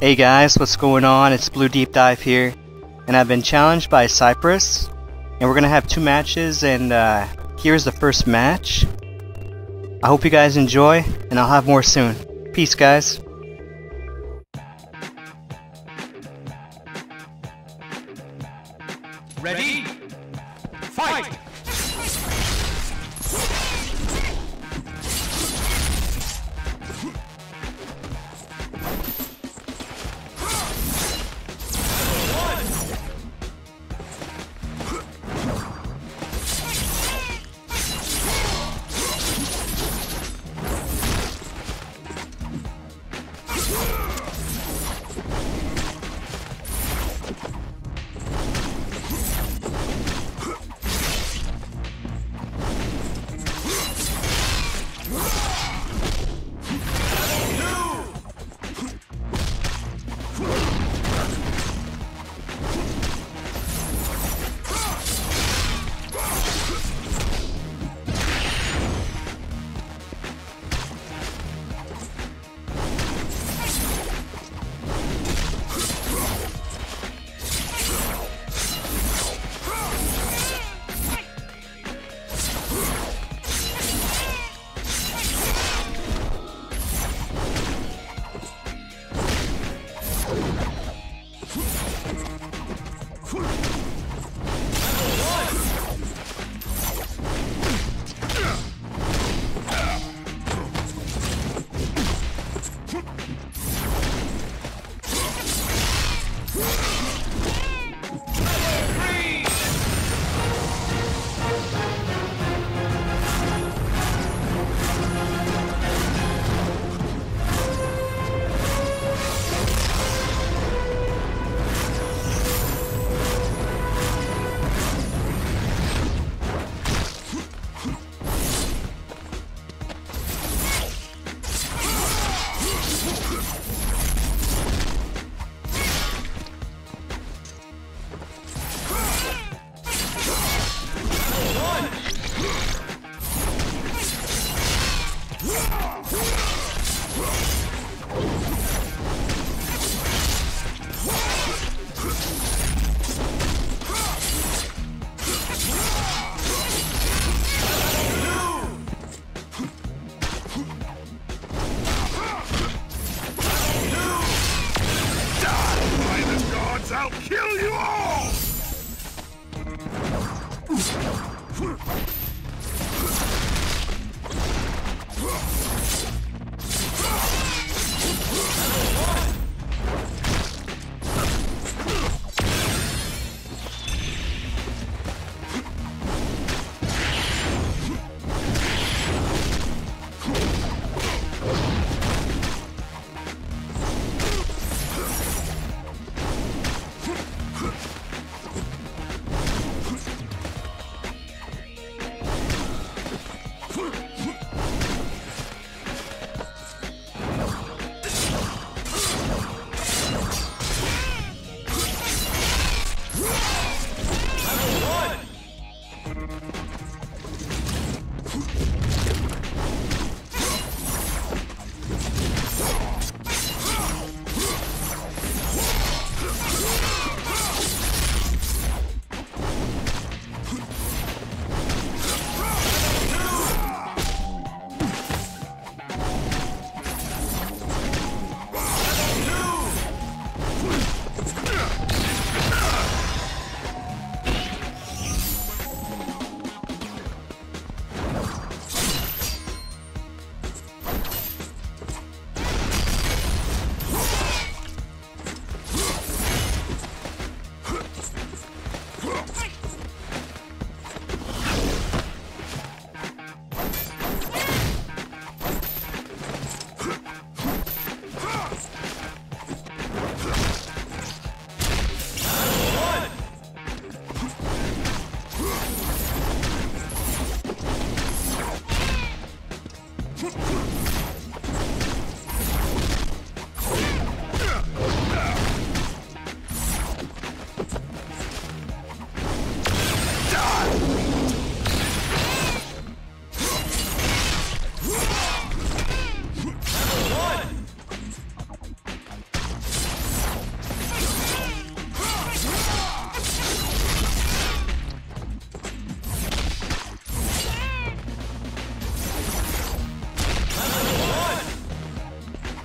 Hey guys, what's going on? It's Blue Deep Dive here, and I've been challenged by Cybrus, and we're gonna have two matches, and uh, here's the first match. I hope you guys enjoy, and I'll have more soon. Peace, guys. Check. Kill you all!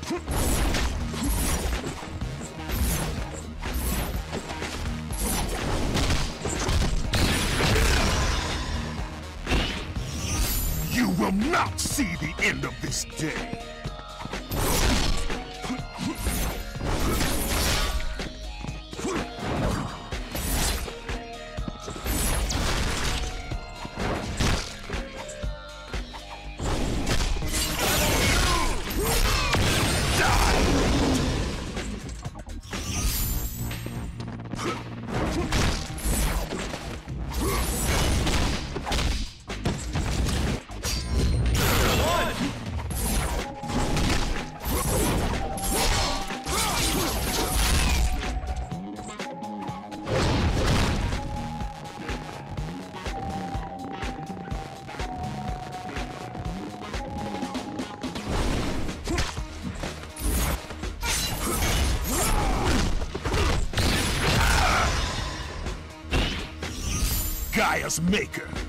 You will not see the end of this day. Gaia's maker.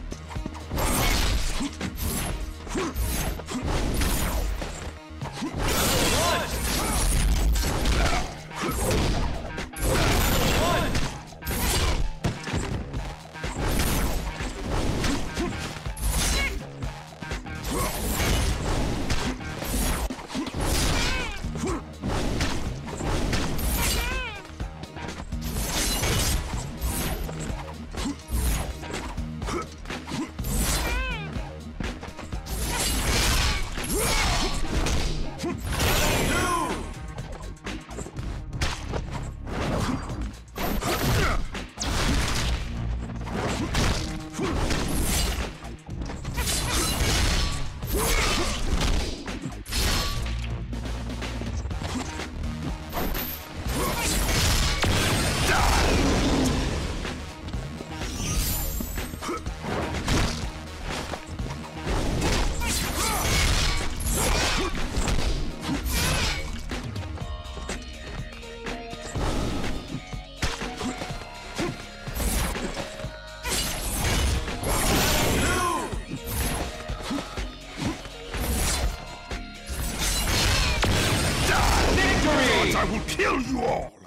I will kill you all!